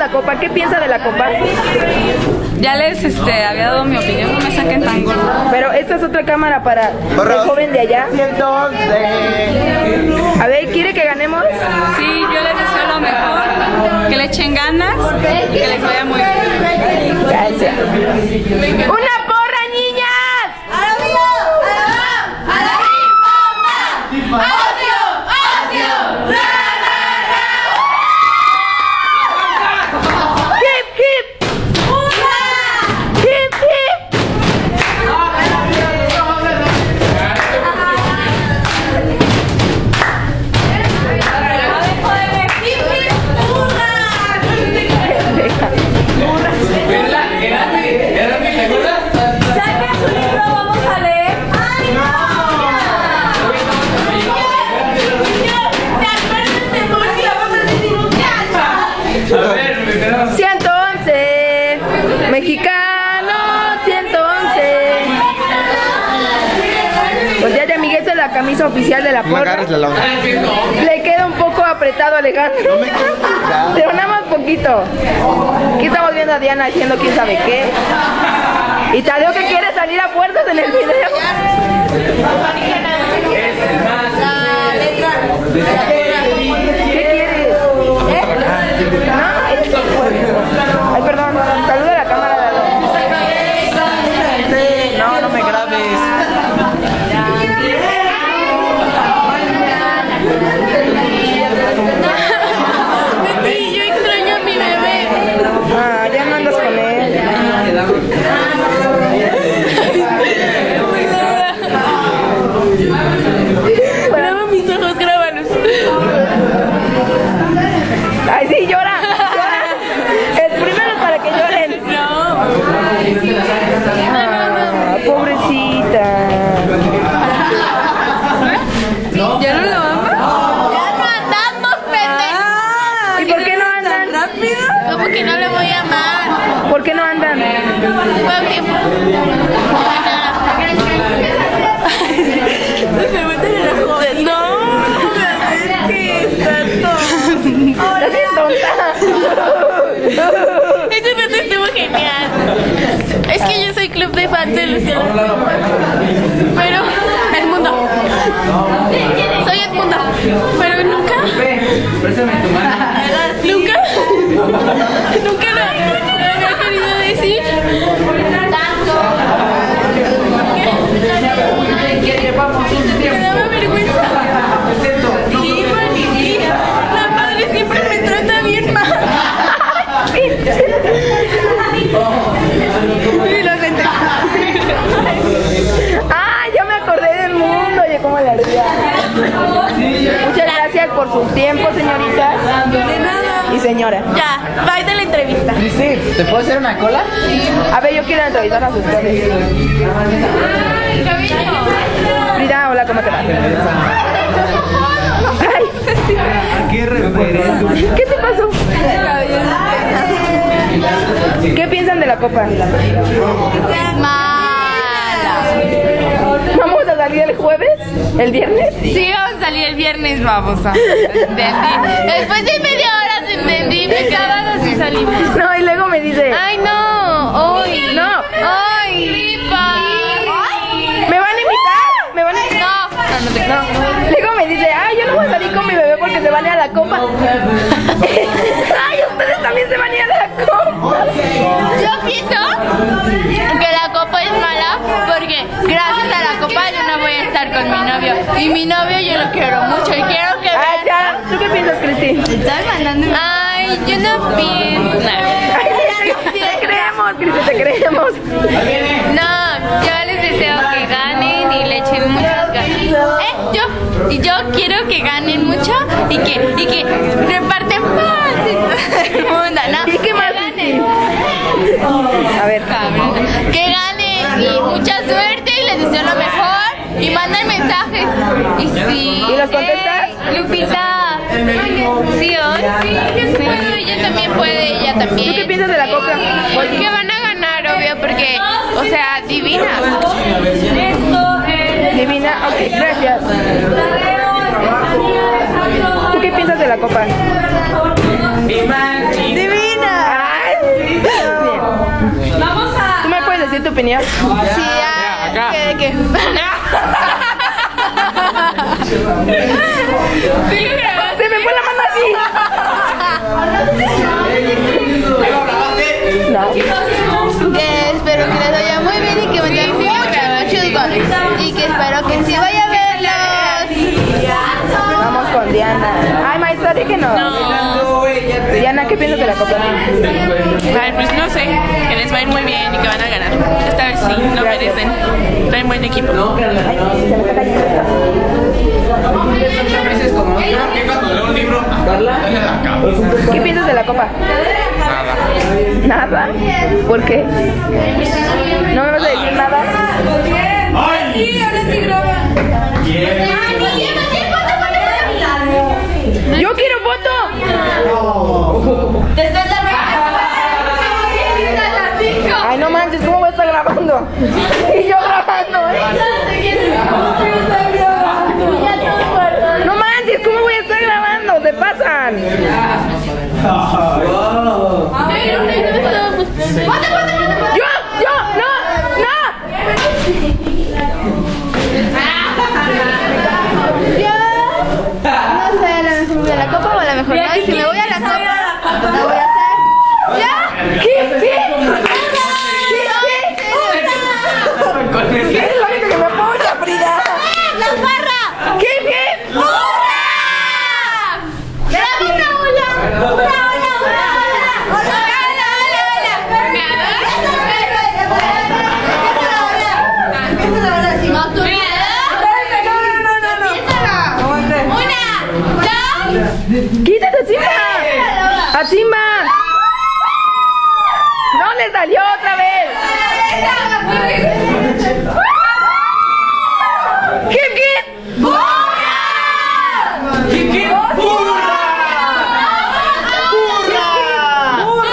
la copa. ¿Qué piensa de la copa? Ya les este, había dado mi opinión, no me saquen tan gordo. Pero esta es otra cámara para el joven de allá. A ver, ¿quiere que ganemos? Sí, yo les deseo lo mejor, que le echen ganas, que les vaya muy bien. Camisa oficial de la porra. Le queda un poco apretado a Alejandro Pero nada más poquito. Aquí estamos viendo a Diana haciendo quién sabe qué Soy el mundo. Pero nunca. Nunca. Nunca lo había querido decir. Me daba vergüenza. Y la madre siempre me trata bien mal. Por señoritas. De nada. Y señora. Ya, bye de la entrevista. Cristi, ¿te puedo hacer una cola? A ver, yo quiero entrevistar a sus ustedes. Frida, hola, ¿cómo te va? Ay, ¿Qué te pasó? ¿Qué piensan de la copa? Mala. ¿Vamos a salir el jueves? ¿El viernes? Sí, vamos a salir el viernes, vamos a. Entendí. Después de media hora te entendí. Me El sábado sí salimos. No, y luego me dice, Ay, no. Hoy. no, Ay. ¿me van a invitar? ¿Me van a invitar? No. No, no No. Luego me dice, ay, yo no voy a salir con mi bebé porque se van a ir a la copa. ay, ustedes también se van a ir a la copa. Yo pienso que la copa es mala porque gracias a la copa yo no voy a estar con mi novio. Y mi novio yo lo quiero mucho y quiero que Ah, vean. ya. ¿Tú qué piensas, Cristi? Estás mandando. Ay, yo no pienso. Ay, te creemos, Cristi, te creemos. No, yo les deseo que ganen y le echen muchas ganas. ¿Eh? Yo, y yo quiero que ganen mucho y que, y que reparten paz en el mundo, ¿no? ¿Y qué más, Que ganen. A ver, Que ganen y mucha suerte y les deseo lo mejor y mandan mensajes. Y sí. ¿Y los contestas? Ey, Lupita. Sí, hoy. Sí. Bueno, ella también puede, ella también. ¿tú qué piensas de la copa? Que van a ganar, obvio, porque, o sea, divina. Divina, ok, gracias. ¿Tú qué piensas de la copa? Divina. Vamos a. ¿Tú me puedes decir tu opinión? Sí, ah, ¿qué qué? Se me fue la mano así. No. Que espero que les vaya muy bien y que metan muchos, muchos goles. Y que espero que sí vaya a verlos. Vamos con Diana. Ay, maestra, que no. Diana, ¿qué piensas de la copa? Ay, pues no sé, que les va a ir muy bien y que van a ganar. Esta vez sí, lo merecen. Traen buen equipo. ¿Qué piensas de la copa? Nada. ¿Nada? ¿Por qué? ¿No me vas a decir nada? ¡Yo quiero foto! Ay, no manches, ¿cómo voy a estar grabando? Y yo grabando, no. Si me voy a la voy a hacer. ¿Ya? ¿Qué? ¿Qué? ¿Qué? ¿Qué? Es la única que me apoya, Frida. ¡La farra! ¿Qué? ¿Qué? ¡Hurra! ¡Dame una ola! ¡Una ola, ola, ola! ¡Ola, ola, ola! Empieza la ola así. No, tú Una, dos, ¡Quítate a Simba! ¡A Simba! ¡No le salió otra vez! ¿Qué? ¿Qué? ¡Pero todos! ¡Una ola de todos!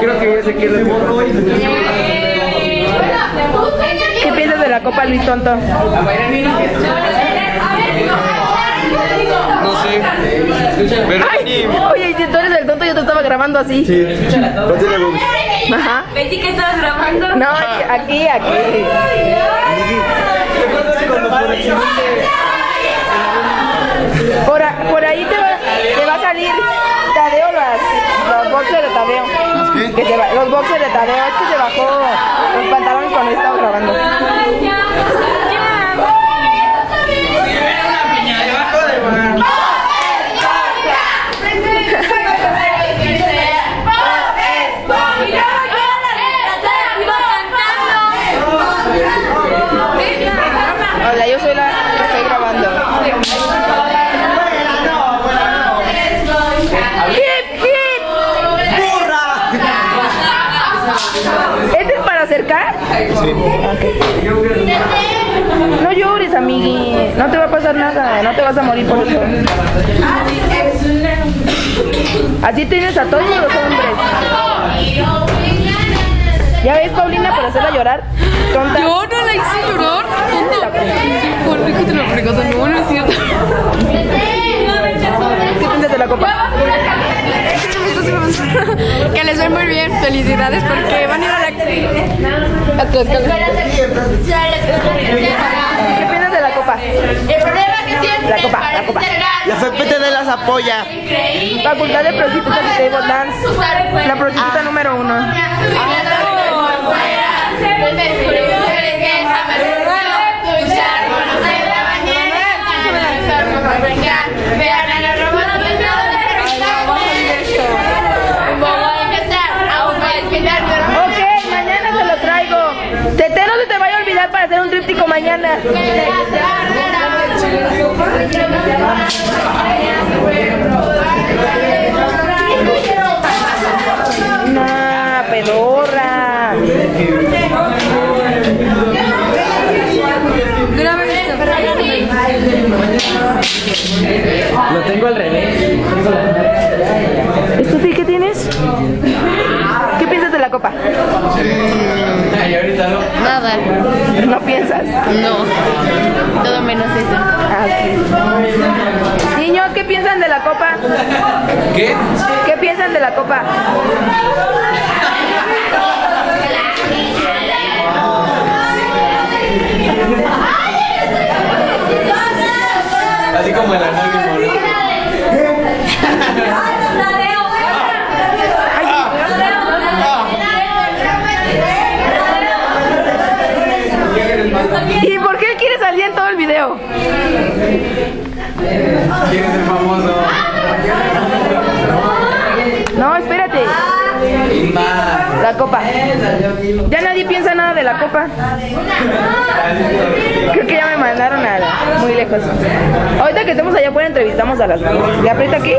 Creo que ese quiere ¿Qué piensas de la Copa Luis Tonto? No sé. Pero ¡Ay! Oye, si tú eres el tonto, yo te estaba grabando así. no tiene boobs. Ajá. Betty, ¿qué estabas grabando? No, aquí, aquí. Por, a- por ahí te va, te va a salir Tadeo, las, los boxers de Tadeo. Que se los boxers de Tadeo, es que se bajó los pantalones No llores, amigui. No te va a pasar nada. No te vas a morir por eso. Así tienes a todos los hombres. ¿Ya ves, Paulina, por hacerla llorar? Tonta. Yo no la hice llorar. Por rico te lo fregoso. No, no es cierto. ¿Qué de la copa? Que les ve muy bien. Felicidades porque van a ir a la. a Tlaxcala. ¿Qué piensas de la copa? El problema que siempre La copa, la copa. La FPTD las apoya. Facultad de Prostitutas y Table Dance. La prostituta número uno. mañana. Una pedorra. Lo tengo al revés. ¿Esto sí? qué tienes? ¿Qué piensas de la copa? Nada. No piensas. No. Todo menos eso. Ah. Niños, ¿qué piensan de la copa? ¿Qué? ¿Qué piensan de la copa? Video? ¿Quién es el famoso? No, espérate. La copa. Ya nadie piensa nada de la copa. Creo que ya me mandaron a la- muy lejos. Ahorita que estemos allá afuera entrevistamos a las mamás. ¿Le aprieta aquí?